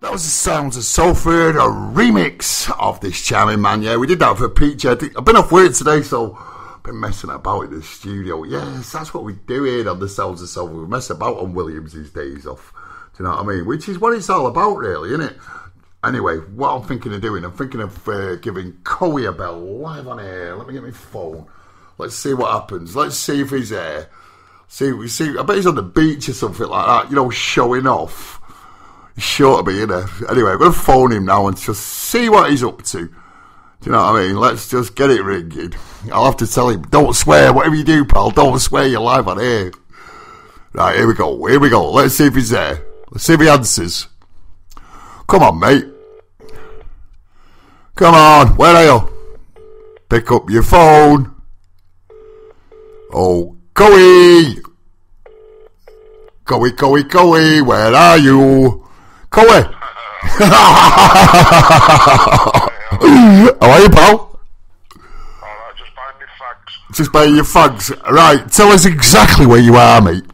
That was the Sounds of Salford, a remix of this charming man. Yeah, we did that for Peach. I've been off work today, so I've been messing about in the studio. Yes, that's what we do here on the Sounds of Salford. We mess about on Williams' days off. Do you know what I mean? Which is what it's all about, really, isn't it? Anyway, what I'm thinking of doing, I'm thinking of uh, giving Coey a bell live on air. Let me get my phone. Let's see what happens. Let's see if he's there. See, we see. I bet he's on the beach or something like that. You know, showing off. Sure to be, in there. Anyway, I'm going to phone him now and just see what he's up to. Do you know what I mean? Let's just get it ringing. I'll have to tell him, don't swear. Whatever you do, pal, don't swear. You're live on air. Right, here we go. Here we go. Let's see if he's there. Let's see if he answers. Come on, mate. Come on. Where are you? Pick up your phone. Oh, Coey! Coey, Coey, Coey, where are you? Coey! How are you, pal? Alright, just buy me fags. Just by your fags. Right, tell us exactly where you are, mate.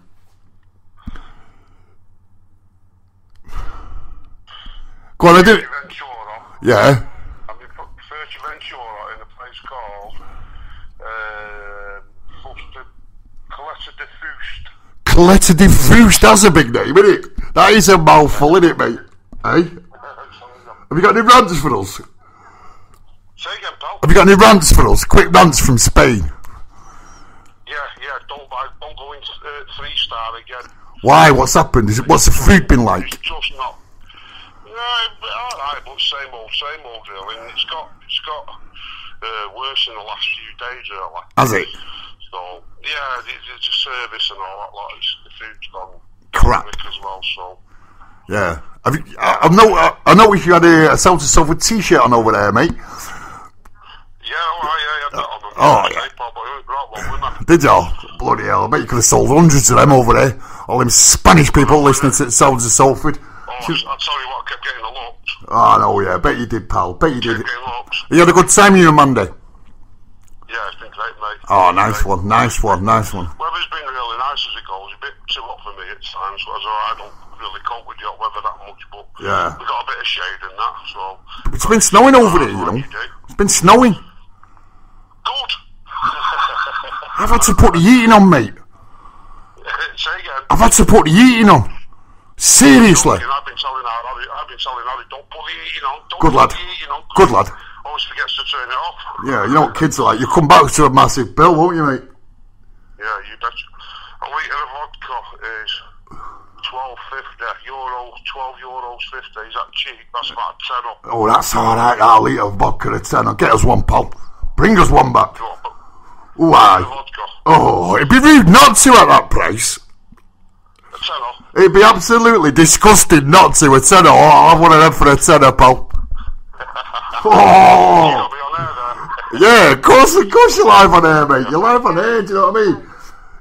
Go on, I do. Ventura. Yeah. I'm in Fuerteventura in a place called uh, Caleta de Fust. Coletta de Fouche, that's a big name, isn't it? That is a mouthful, isn't it, mate? Hey? Have you got any rants for us? Say again, pal. Have you got any rants for us? Quick rants from Spain. Yeah, yeah, don't don't go into uh, three star again. Why? What's happened? Is it, what's the food been like? It's just not. No, but alright, but same old, same old, really. And it's got, it's got uh, worse in the last few days, really. Has it? So, yeah, the, the, service and all that, like, it's, the food's gone Crap. as well, so. Yeah. Have you, I, I know. I, I noticed you had a, a Celtic Salford t-shirt on over there, mate. Yeah, right, yeah, yeah, that on the oh, yeah. But it was right one with me. Did you? Bloody hell! I bet you could have sold hundreds of them over there. All them Spanish people listening to Sounds of Salford. Oh, tell you what, I kept getting the looks. Oh ah, no, yeah. Bet you did, pal. Bet you did. Kept getting. You had a good time, you Monday. Yeah, it's been great, mate. Oh, nice one, nice one, nice one. Weather's been really nice as it goes. A bit too hot for me at times, I don't really cope with the hot weather that much, but Yeah. we got a bit of shade in that, so. It's been snowing over there, you know. You. It's been snowing. Good. I've had to put the heating on, mate. Say again. I've had to put the heating on. Seriously. I've been telling Harry, I've been telling Harry, don't put the heating on. Don't Good lad. heating on. Good lad. Always forgets to turn it off. Yeah, you know what kids are like. You come back to a massive bill, won't you, mate? Yeah, you bet. A litre of vodka is twelve fifty euro, twelve euros fifty. Is that cheap? That's about a tenner. Oh, that's all right. I'll litre of vodka at ten. Get us one, pal. Bring us one back. Why? Oh, it'd be rude not to at that price. It'd be absolutely disgusting not to a tenner. Oh, I'll have one of them for a tenner, pal. Oh, I'll be on air there. yeah, of course, of course you're live on air, mate. You're live on air, do you know what I mean?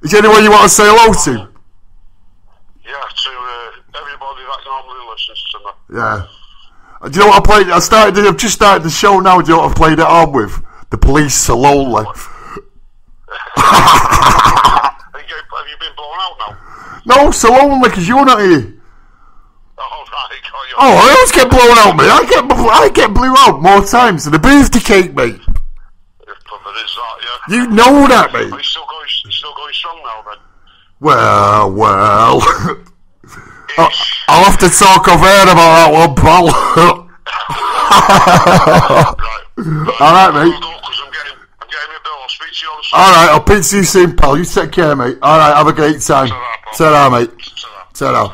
Is there anyone you want to say hello to? Yeah, to uh, everybody that normally listens to me. Yeah. Uh, Do you know what I played? I started. I've just started the show now. Do you know what I played it on with? The police are lonely. Have you, have you been blown out now? No, so lonely because you're not here. Oh, right. Oh, I always get blown out, mate. I get, I get blew out more times than a birthday cake, mate. If there is that, yeah. You know that, mate. You still going, still going strong now then? Well, well. Uh, I- Ish. I'll have to talk off air about that one, pal. right. All right, mate. I'll go 'cause I'm getting, I'm getting my bill. I'll speak to you on the All right, I'll pitch you soon, pal. You take care, mate. All right, have a great time. Ta-ra, mate. Ta-ra.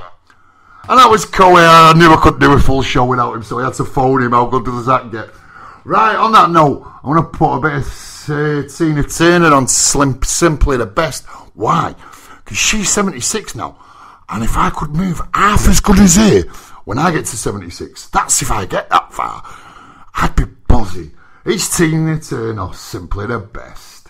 And that was Coey. I knew I couldn't do a full show without him, so I had to phone him. How good does that get? Right, on that note, I want to put a bit of uh, Tina Turner on Slim, Simply the Best. Why? Because she's 76 now. And if I could move half as good as her when I get to 76, that's if I get that far, I'd be buzzing. It's Tina Turner, Simply the Best.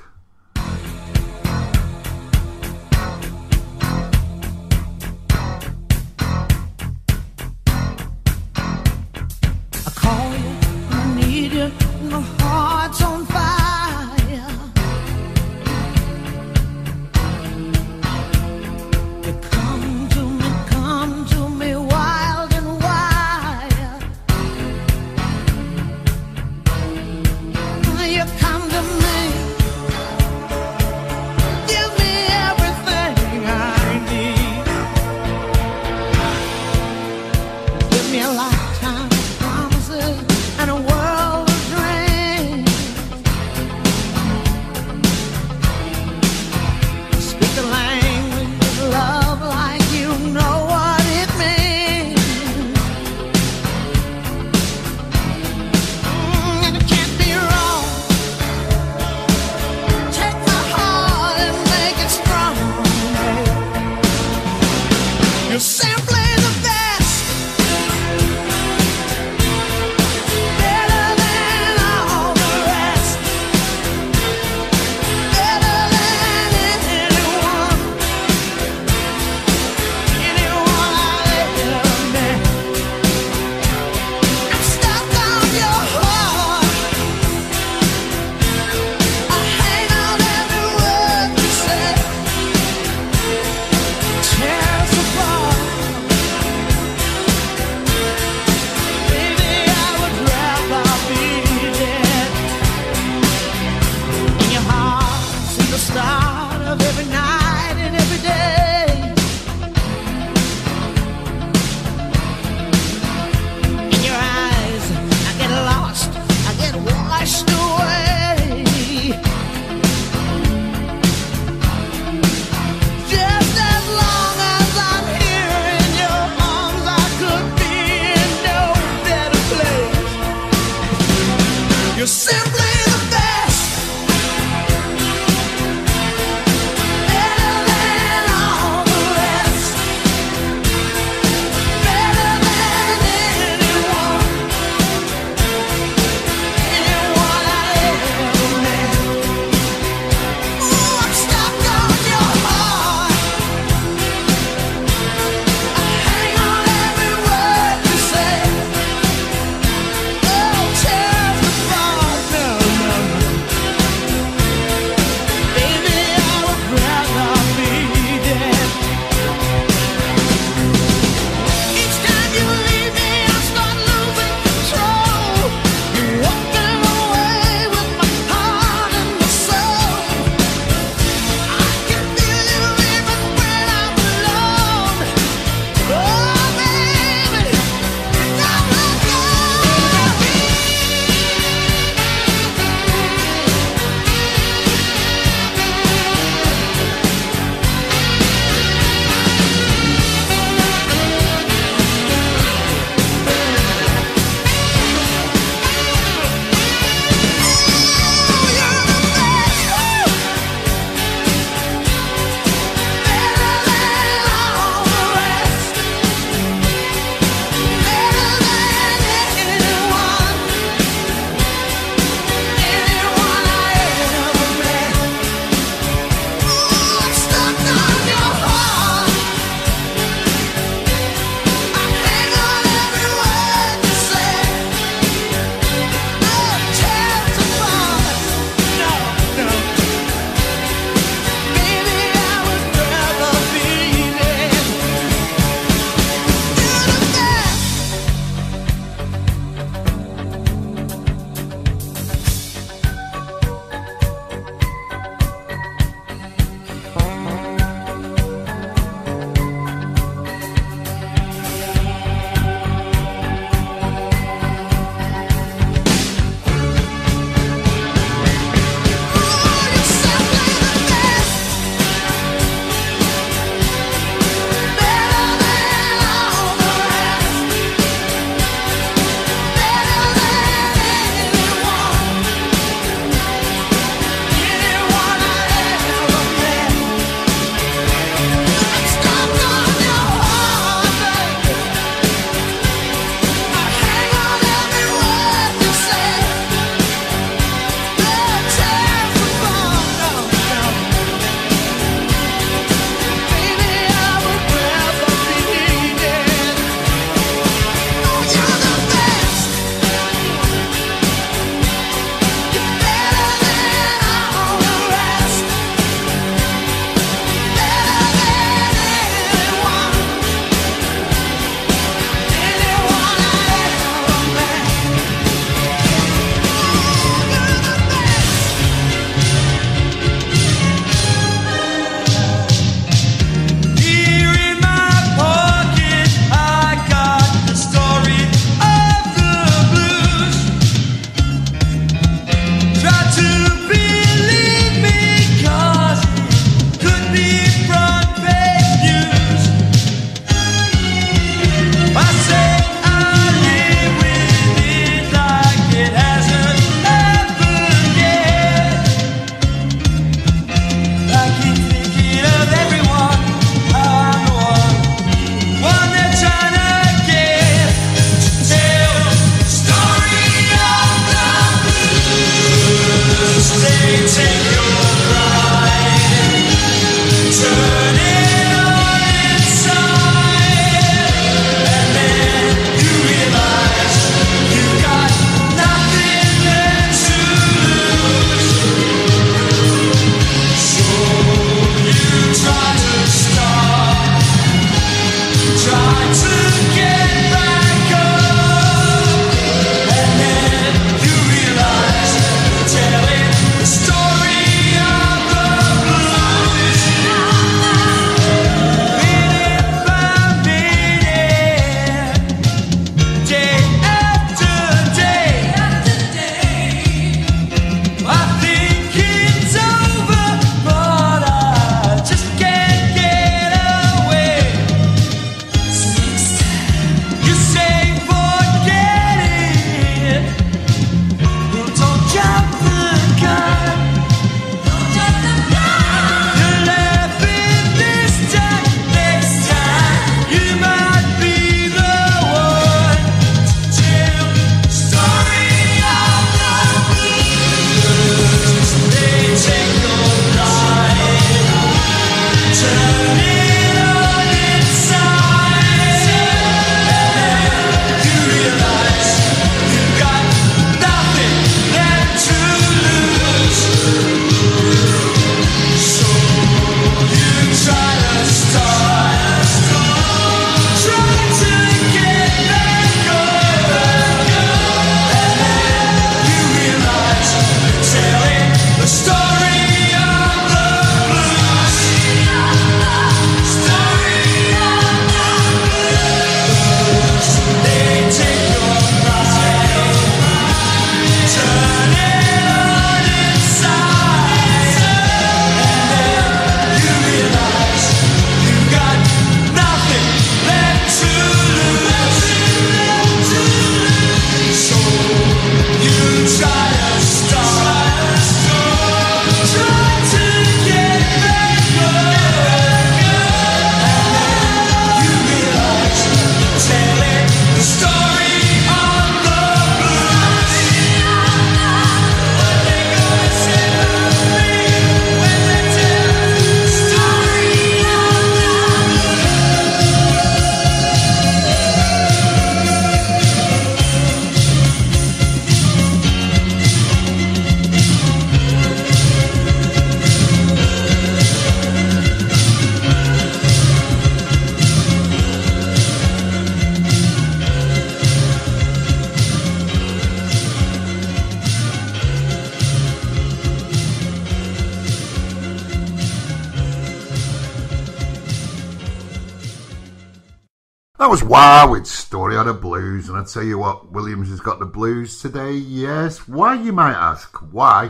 That was with Story out of the Blues, and I tell you what, Williams has got the blues today. Yes, why you might ask? Why?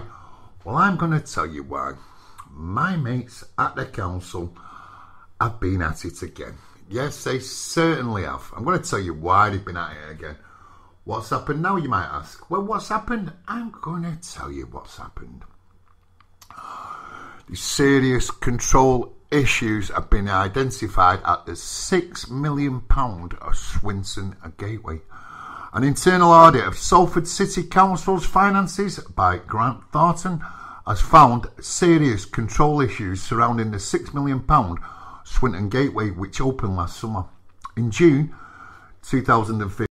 Well, I'm going to tell you why. My mates at the council have been at it again. Yes, they certainly have. I'm going to tell you why they've been at it again. What's happened now, you might ask? Well, what's happened? I'm going to tell you what's happened. The serious control issues have been identified at the £6 million of Swinton Gateway. An internal audit of Salford City Council's finances by Grant Thornton has found serious control issues surrounding the £6 million Swinton Gateway, which opened last summer. In June 2015,